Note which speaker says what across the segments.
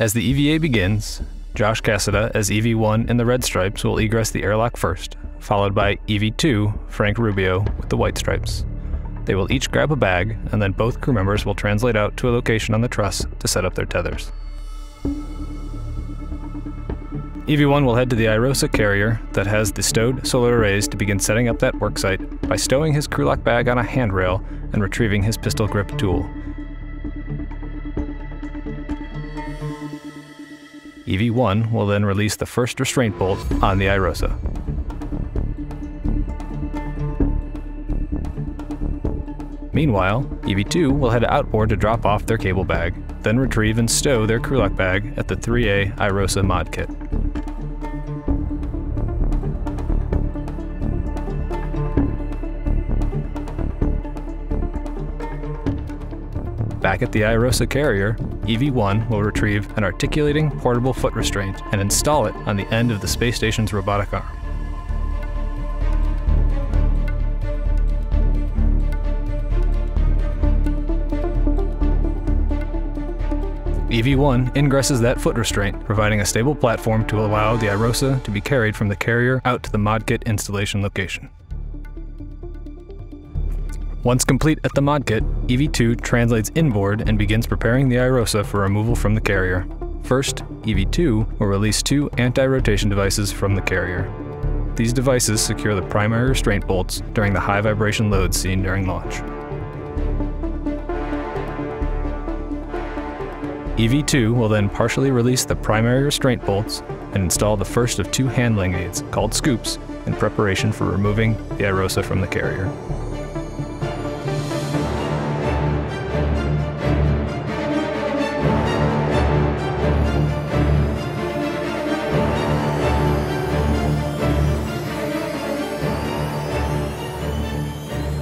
Speaker 1: As the EVA begins, Josh Cassada as EV1 in the red stripes will egress the airlock first, followed by EV2, Frank Rubio, with the white stripes. They will each grab a bag, and then both crew members will translate out to a location on the truss to set up their tethers. EV1 will head to the Irosa carrier that has the stowed solar arrays to begin setting up that worksite by stowing his crewlock bag on a handrail and retrieving his pistol grip tool. EV1 will then release the first restraint bolt on the Irosa. Meanwhile, EV2 will head outboard to drop off their cable bag, then retrieve and stow their crewlock bag at the 3A Irosa mod kit. Back at the Irosa carrier, EV1 will retrieve an articulating portable foot restraint and install it on the end of the space station's robotic arm. EV1 ingresses that foot restraint, providing a stable platform to allow the Irosa to be carried from the carrier out to the ModKit installation location. Once complete at the ModKit, EV2 translates inboard and begins preparing the Irosa for removal from the carrier. First, EV2 will release two anti-rotation devices from the carrier. These devices secure the primary restraint bolts during the high vibration loads seen during launch. EV2 will then partially release the primary restraint bolts and install the first of two handling aids, called scoops, in preparation for removing the Irosa from the carrier.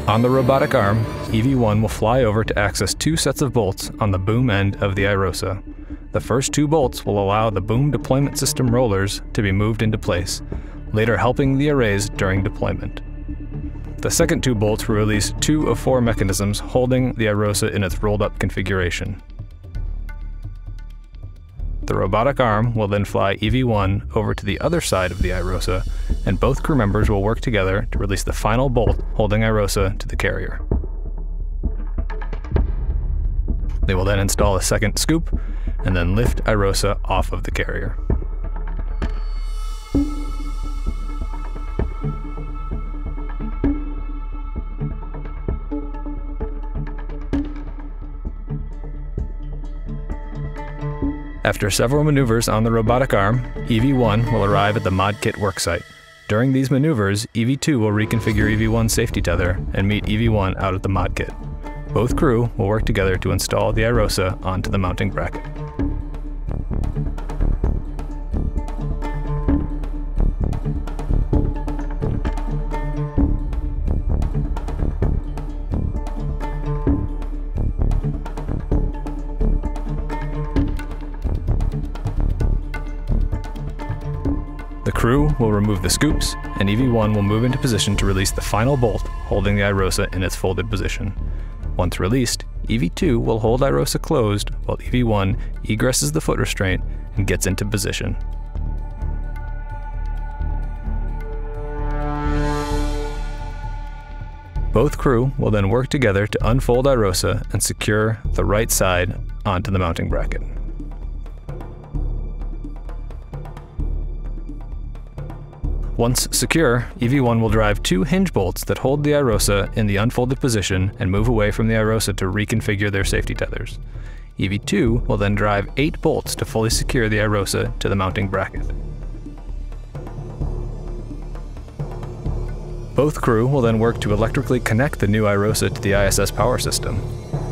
Speaker 1: On the robotic arm, EV1 will fly over to access two sets of bolts on the boom end of the Irosa. The first two bolts will allow the boom deployment system rollers to be moved into place, later helping the arrays during deployment. The second two bolts will release two of four mechanisms holding the Irosa in its rolled up configuration. The robotic arm will then fly EV1 over to the other side of the Irosa, and both crew members will work together to release the final bolt holding Irosa to the carrier. They will then install a second scoop, and then lift Irosa off of the carrier. After several maneuvers on the robotic arm, EV1 will arrive at the ModKit worksite. During these maneuvers, EV2 will reconfigure EV1's safety tether and meet EV1 out at the ModKit. Both crew will work together to install the Irosa onto the mounting bracket. Crew will remove the scoops, and EV1 will move into position to release the final bolt holding the Irosa in its folded position. Once released, EV2 will hold Irosa closed while EV1 egresses the foot restraint and gets into position. Both crew will then work together to unfold Irosa and secure the right side onto the mounting bracket. Once secure, EV1 will drive two hinge bolts that hold the Irosa in the unfolded position and move away from the Irosa to reconfigure their safety tethers. EV2 will then drive eight bolts to fully secure the Irosa to the mounting bracket. Both crew will then work to electrically connect the new Irosa to the ISS power system.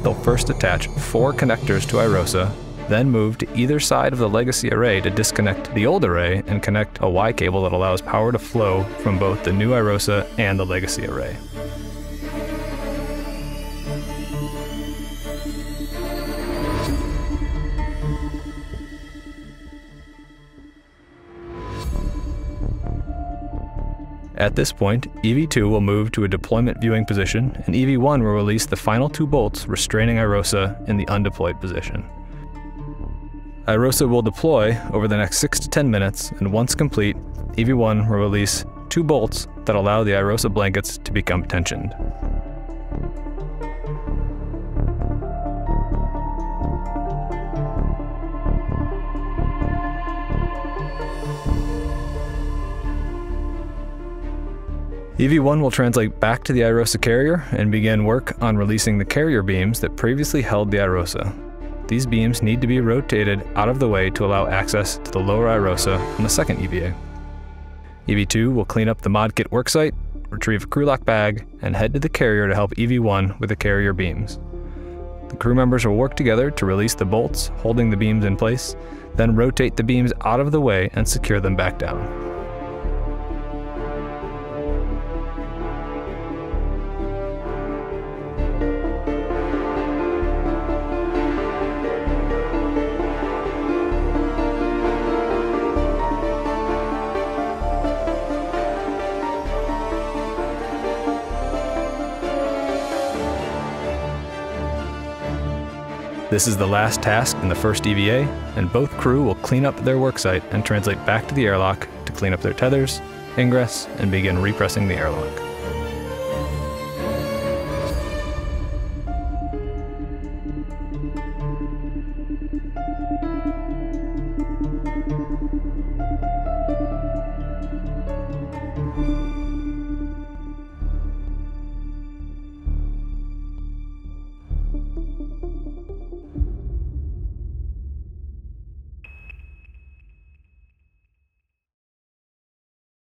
Speaker 1: They'll first attach four connectors to Irosa then move to either side of the legacy array to disconnect the old array and connect a Y cable that allows power to flow from both the new Irosa and the legacy array. At this point, EV2 will move to a deployment viewing position, and EV1 will release the final two bolts restraining Irosa in the undeployed position. IROSA will deploy over the next 6 to 10 minutes, and once complete, EV1 will release two bolts that allow the IROSA blankets to become tensioned. EV1 will translate back to the IROSA carrier and begin work on releasing the carrier beams that previously held the IROSA. These beams need to be rotated out of the way to allow access to the lower IROSA on the second EVA. EV2 will clean up the ModKit worksite, retrieve a crew lock bag, and head to the carrier to help EV1 with the carrier beams. The crew members will work together to release the bolts holding the beams in place, then rotate the beams out of the way and secure them back down. This is the last task in the first EVA, and both crew will clean up their worksite and translate back to the airlock to clean up their tethers, ingress, and begin repressing the airlock.